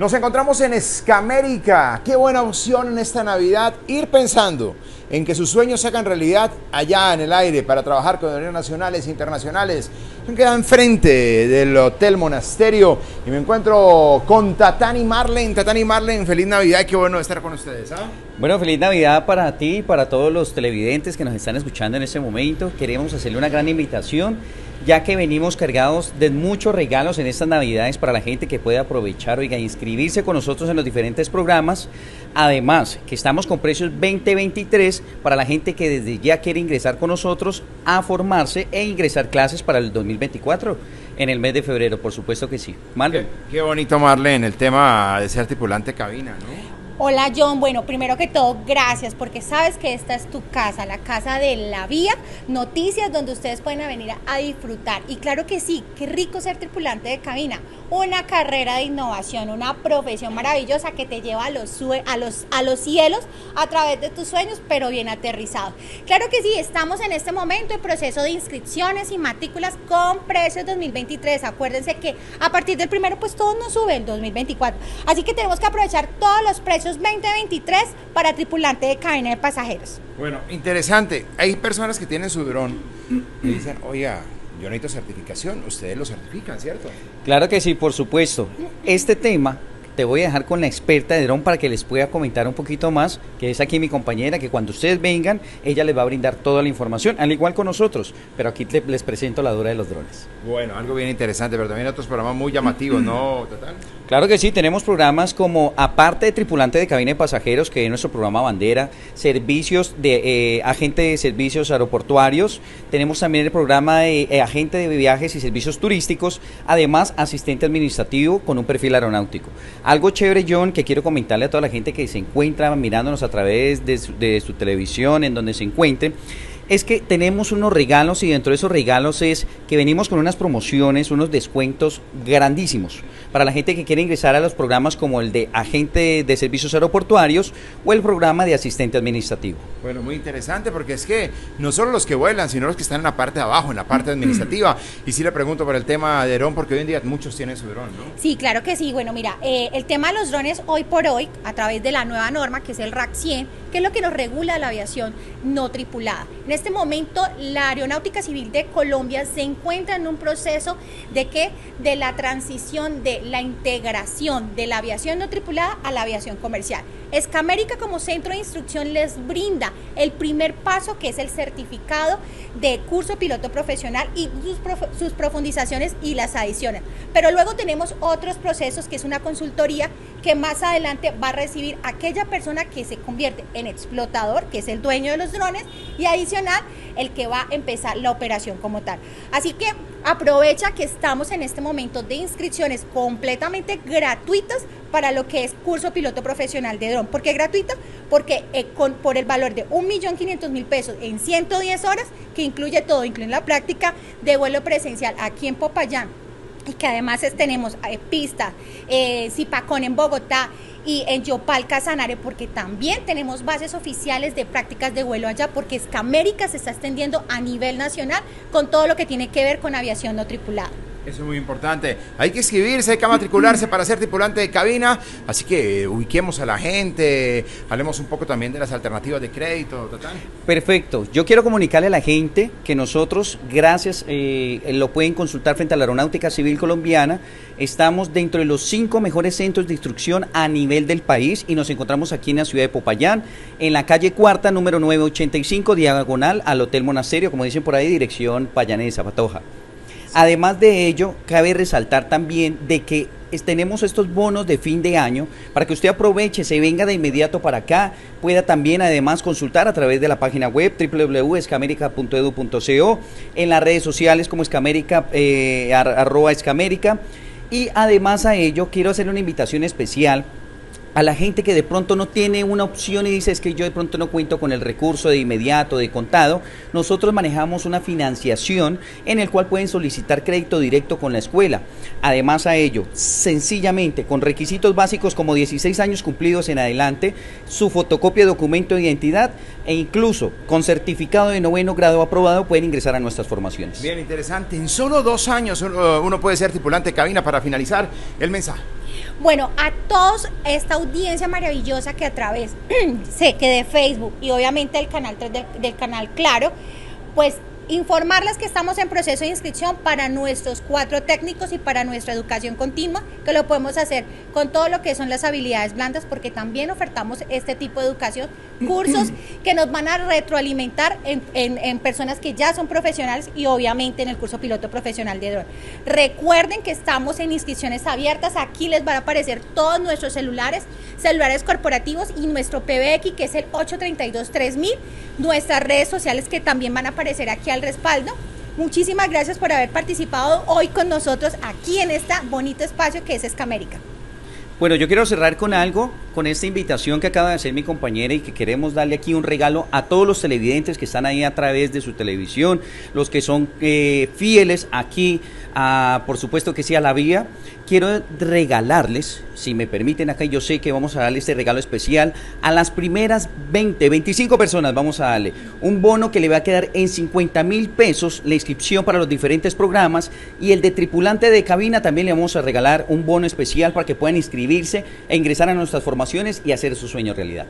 Nos encontramos en Escamérica. Qué buena opción en esta Navidad ir pensando en que sus sueños se hagan realidad allá en el aire para trabajar con uniones nacionales e internacionales. Queda enfrente del Hotel Monasterio y me encuentro con Tatani Marlen. Tatani Marlen, feliz Navidad, qué bueno estar con ustedes. ¿ah? Bueno, feliz Navidad para ti y para todos los televidentes que nos están escuchando en este momento. Queremos hacerle una gran invitación ya que venimos cargados de muchos regalos en estas navidades para la gente que puede aprovechar, oiga, inscribirse con nosotros en los diferentes programas. Además, que estamos con precios 2023 para la gente que desde ya quiere ingresar con nosotros a formarse e ingresar clases para el 2024 en el mes de febrero, por supuesto que sí. Marlene. Qué, qué bonito, Marlene, el tema de ser tripulante cabina, ¿no? Hola John, bueno, primero que todo, gracias porque sabes que esta es tu casa, la casa de la vía, noticias donde ustedes pueden venir a, disfrutar. Y claro que sí, qué rico ser tripulante de cabina, una carrera de innovación, una profesión maravillosa que te lleva a los, a los, a los cielos a través de tus sueños, pero bien aterrizado. Claro que sí, estamos en este momento en proceso de inscripciones y matrículas con precios 2023. Acuérdense que a partir del primero, pues todo nos sube el 2024. Así que tenemos que aprovechar todos los precios 2023 para tripulante de cabina de pasajeros. Bueno, interesante. Hay personas que tienen su dron y dicen, oiga, yo necesito certificación. Ustedes lo certifican, ¿cierto? Claro que sí, por supuesto. Este tema te voy a dejar con la experta de dron para que les pueda comentar un poquito más, que es aquí mi compañera, que cuando ustedes vengan, ella les va a brindar toda la información, al igual con nosotros, pero aquí les presento la dura de los drones. Bueno, algo bien interesante, pero también otros programas muy llamativos, ¿no, Total? Claro que sí, tenemos programas como, aparte de tripulante de cabina de pasajeros, que es nuestro programa bandera, servicios de eh, agente de servicios aeroportuarios, tenemos también el programa de eh, agente de viajes y servicios turísticos, además asistente administrativo con un perfil aeronáutico. Algo chévere, John, que quiero comentarle a toda la gente que se encuentra mirándonos a través de su, de su televisión, en donde se encuentre, es que tenemos unos regalos y dentro de esos regalos es que venimos con unas promociones, unos descuentos grandísimos para la gente que quiere ingresar a los programas como el de agente de servicios aeroportuarios o el programa de asistente administrativo. Bueno, muy interesante porque es que no solo los que vuelan, sino los que están en la parte de abajo, en la parte administrativa. Y sí le pregunto por el tema de dron, porque hoy en día muchos tienen su dron, ¿no? Sí, claro que sí. Bueno, mira, eh, el tema de los drones hoy por hoy, a través de la nueva norma que es el RAC 100, que es lo que nos regula la aviación no tripulada. En este momento, la Aeronáutica Civil de Colombia se encuentra en un proceso de que de la transición de la integración de la aviación no tripulada a la aviación comercial. Escamérica como centro de instrucción les brinda el primer paso que es el certificado de curso piloto profesional y sus, sus profundizaciones y las adiciones. Pero luego tenemos otros procesos que es una consultoría que más adelante va a recibir aquella persona que se convierte en explotador, que es el dueño de los drones, y adicional el que va a empezar la operación como tal. Así que aprovecha que estamos en este momento de inscripciones completamente gratuitas para lo que es curso piloto profesional de dron. ¿Por qué gratuito? Porque eh, con, por el valor de 1.500.000 pesos en 110 horas, que incluye todo, incluye la práctica de vuelo presencial aquí en Popayán, y que además tenemos eh, pista, eh, Zipacón en Bogotá y en Yopal Casanare, porque también tenemos bases oficiales de prácticas de vuelo allá, porque Escamérica se está extendiendo a nivel nacional con todo lo que tiene que ver con aviación no tripulada. Eso es muy importante. Hay que escribirse, hay que matricularse para ser tripulante de cabina. Así que ubiquemos a la gente, hablemos un poco también de las alternativas de crédito. Total. Perfecto. Yo quiero comunicarle a la gente que nosotros, gracias, eh, lo pueden consultar frente a la Aeronáutica Civil Colombiana. Estamos dentro de los cinco mejores centros de instrucción a nivel del país y nos encontramos aquí en la ciudad de Popayán, en la calle cuarta, número 985, diagonal al Hotel Monasterio, como dicen por ahí, dirección Payanesa, Patoja. Además de ello, cabe resaltar también de que tenemos estos bonos de fin de año para que usted aproveche, se venga de inmediato para acá, pueda también además consultar a través de la página web www.escamerica.edu.co, en las redes sociales como escamerica, eh, escamerica, y además a ello quiero hacer una invitación especial a la gente que de pronto no tiene una opción y dice es que yo de pronto no cuento con el recurso de inmediato, de contado, nosotros manejamos una financiación en el cual pueden solicitar crédito directo con la escuela. Además a ello, sencillamente, con requisitos básicos como 16 años cumplidos en adelante, su fotocopia de documento de identidad e incluso con certificado de noveno grado aprobado pueden ingresar a nuestras formaciones. Bien, interesante. En solo dos años uno puede ser tripulante de cabina para finalizar el mensaje. Bueno, a todos esta audiencia maravillosa que a través sé que de Facebook y obviamente del canal 3 del, del canal Claro, pues informarles que estamos en proceso de inscripción para nuestros cuatro técnicos y para nuestra educación continua, que lo podemos hacer con todo lo que son las habilidades blandas, porque también ofertamos este tipo de educación, cursos que nos van a retroalimentar en, en, personas que ya son profesionales y obviamente en el curso piloto profesional de dron. Recuerden que estamos en inscripciones abiertas, aquí les van a aparecer todos nuestros celulares, celulares corporativos y nuestro PBX que es el 832-3000, nuestras redes sociales que también van a aparecer aquí al respaldo. Muchísimas gracias por haber participado hoy con nosotros aquí en este bonito espacio que es Escamérica. Bueno, yo quiero cerrar con algo, con esta invitación que acaba de hacer mi compañera y que queremos darle aquí un regalo a todos los televidentes que están ahí a través de su televisión, los que son eh, fieles aquí, a, por supuesto que sí, a la vía. Quiero regalarles, si me permiten acá, yo sé que vamos a darle este regalo especial a las primeras 20, 25 personas, vamos a darle un bono que le va a quedar en 50 mil pesos la inscripción para los diferentes programas y el de tripulante de cabina también le vamos a regalar un bono especial para que puedan inscribirse e ingresar a nuestras formaciones y hacer su sueño realidad.